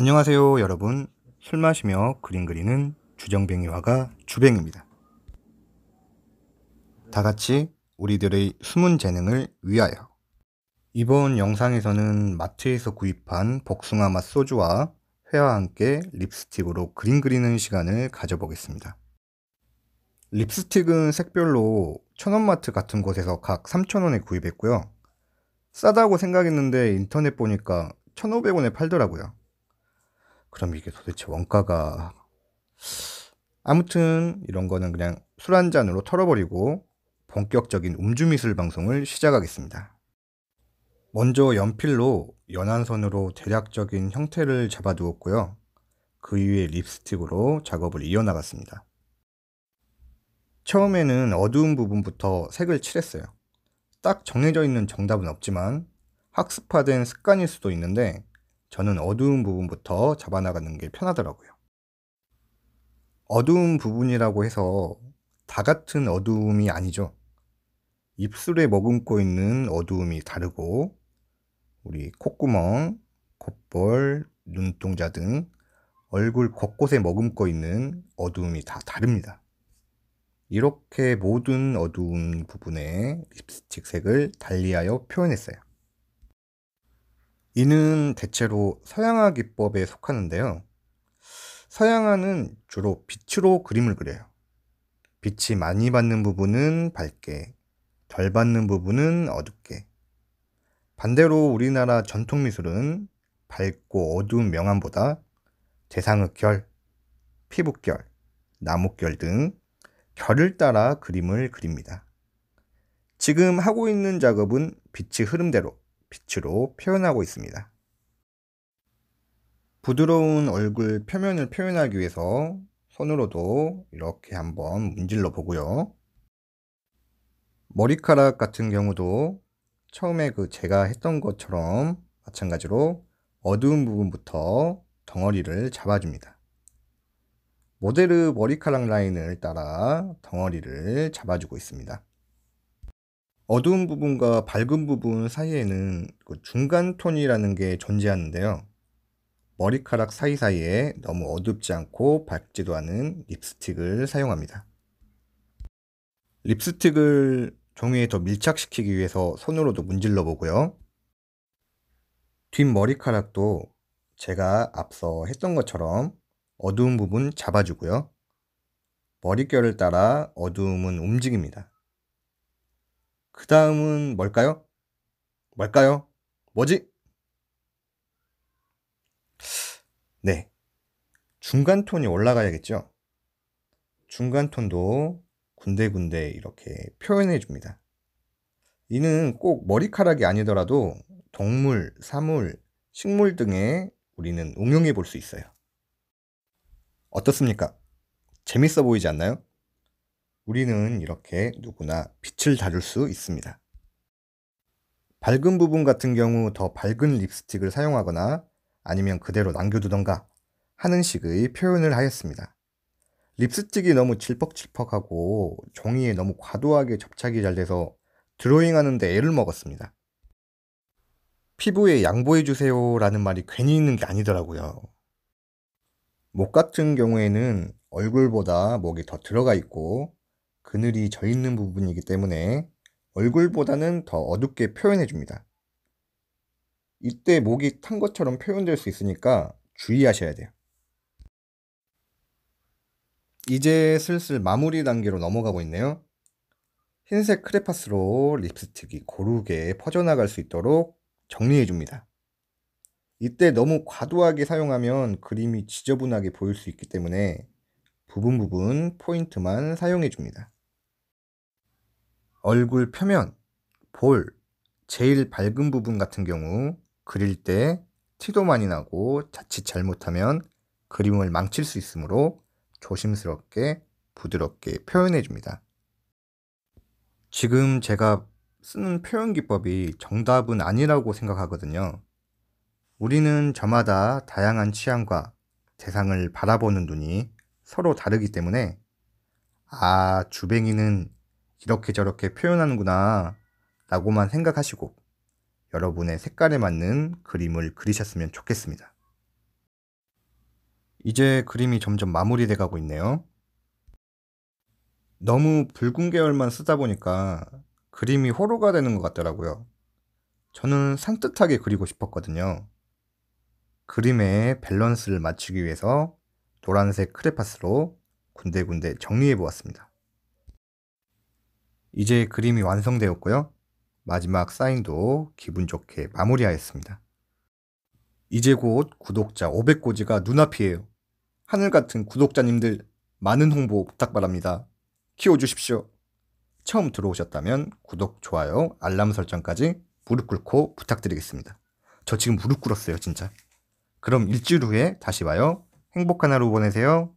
안녕하세요 여러분. 술 마시며 그림 그리는 주정뱅이 화가 주뱅입니다. 다같이 우리들의 숨은 재능을 위하여. 이번 영상에서는 마트에서 구입한 복숭아 맛 소주와 회와 함께 립스틱으로 그림 그리는 시간을 가져보겠습니다. 립스틱은 색별로 천원마트 같은 곳에서 각 3,000원에 구입했고요. 싸다고 생각했는데 인터넷 보니까 1,500원에 팔더라고요 그럼 이게 도대체 원가가 아무튼 이런 거는 그냥 술 한 잔으로 털어버리고 본격적인 음주미술 방송을 시작하겠습니다. 먼저 연필로 연한 선으로 대략적인 형태를 잡아두었고요. 그 위에 립스틱으로 작업을 이어나갔습니다. 처음에는 어두운 부분부터 색을 칠했어요. 딱 정해져 있는 정답은 없지만 학습화된 습관일 수도 있는데 저는 어두운 부분부터 잡아나가는 게 편하더라고요. 어두운 부분이라고 해서 다 같은 어두움이 아니죠. 입술에 머금고 있는 어두움이 다르고 우리 콧구멍, 콧볼, 눈동자 등 얼굴 곳곳에 머금고 있는 어두움이 다 다릅니다. 이렇게 모든 어두운 부분에 립스틱 색을 달리하여 표현했어요. 이는 대체로 서양화 기법에 속하는데요. 서양화는 주로 빛으로 그림을 그려요. 빛이 많이 받는 부분은 밝게, 덜 받는 부분은 어둡게. 반대로 우리나라 전통 미술은 밝고 어두운 명암보다 대상의 결, 피부결, 나무결 등 결을 따라 그림을 그립니다. 지금 하고 있는 작업은 빛의 흐름대로 빛으로 표현하고 있습니다. 부드러운 얼굴 표면을 표현하기 위해서 손으로도 이렇게 한번 문질러 보고요. 머리카락 같은 경우도 처음에 그 제가 했던 것처럼 마찬가지로 어두운 부분부터 덩어리를 잡아줍니다. 모델의 머리카락 라인을 따라 덩어리를 잡아주고 있습니다. 어두운 부분과 밝은 부분 사이에는 그 중간 톤이라는 게 존재하는데요. 머리카락 사이사이에 너무 어둡지 않고 밝지도 않은 립스틱을 사용합니다. 립스틱을 종이에 더 밀착시키기 위해서 손으로도 문질러 보고요. 뒷머리카락도 제가 앞서 했던 것처럼 어두운 부분 잡아주고요. 머릿결을 따라 어두움은 움직입니다. 그 다음은 뭘까요? 뭘까요? 뭐지? 네. 중간 톤이 올라가야겠죠? 중간 톤도 군데군데 이렇게 표현해 줍니다. 이는 꼭 머리카락이 아니더라도 동물, 사물, 식물 등에 우리는 응용해 볼 수 있어요. 어떻습니까? 재밌어 보이지 않나요? 우리는 이렇게 누구나 빛을 다룰 수 있습니다. 밝은 부분 같은 경우 더 밝은 립스틱을 사용하거나 아니면 그대로 남겨두던가 하는 식의 표현을 하였습니다. 립스틱이 너무 질퍽질퍽하고 종이에 너무 과도하게 접착이 잘 돼서 드로잉하는데 애를 먹었습니다. 피부에 양보해주세요 라는 말이 괜히 있는 게 아니더라고요. 목 같은 경우에는 얼굴보다 목이 더 들어가 있고 그늘이 져 있는 부분이기 때문에 얼굴보다는 더 어둡게 표현해 줍니다. 이때 목이 탄 것처럼 표현될 수 있으니까 주의하셔야 돼요. 이제 슬슬 마무리 단계로 넘어가고 있네요. 흰색 크레파스로 립스틱이 고르게 퍼져나갈 수 있도록 정리해 줍니다. 이때 너무 과도하게 사용하면 그림이 지저분하게 보일 수 있기 때문에 부분 부분 포인트만 사용해 줍니다. 얼굴 표면, 볼, 제일 밝은 부분 같은 경우 그릴 때 티도 많이 나고 자칫 잘못하면 그림을 망칠 수 있으므로 조심스럽게 부드럽게 표현해 줍니다. 지금 제가 쓰는 표현 기법이 정답은 아니라고 생각하거든요. 우리는 저마다 다양한 취향과 대상을 바라보는 눈이 서로 다르기 때문에 아, 주뱅이는 이렇게 저렇게 표현하는구나 라고만 생각하시고 여러분의 색깔에 맞는 그림을 그리셨으면 좋겠습니다. 이제 그림이 점점 마무리돼 가고 있네요. 너무 붉은 계열만 쓰다 보니까 그림이 호로가 되는 것 같더라고요. 저는 산뜻하게 그리고 싶었거든요. 그림의 밸런스를 맞추기 위해서 노란색 크레파스로 군데군데 정리해 보았습니다. 이제 그림이 완성되었고요. 마지막 사인도 기분 좋게 마무리하였습니다. 이제 곧 구독자 500고지가 눈앞이에요. 하늘 같은 구독자님들 많은 홍보 부탁 바랍니다. 키워주십시오. 처음 들어오셨다면 구독, 좋아요, 알람 설정까지 무릎 꿇고 부탁드리겠습니다. 저 지금 무릎 꿇었어요, 진짜. 그럼 일주일 후에 다시 와요. 행복한 하루 보내세요.